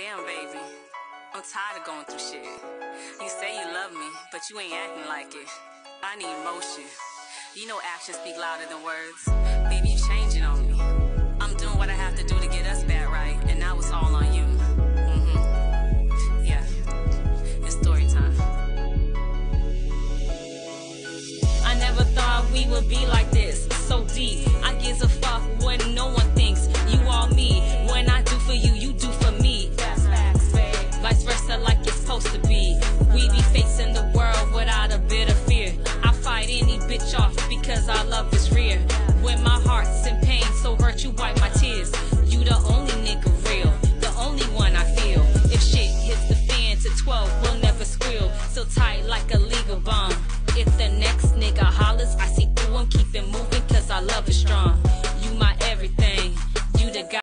Damn, baby. I'm tired of going through shit. You say you love me, but you ain't acting like it. I need motion. You know actions speak louder than words. Baby, you changing on me. I'm doing what I have to do to get us back right, and now it's all on you. Mm-hmm. Yeah, it's story time. I never thought we would be like this. bitch off because our love is real. When my heart's in pain, so hurt you wipe my tears. You the only nigga real, the only one I feel. If shit hits the fan to 12,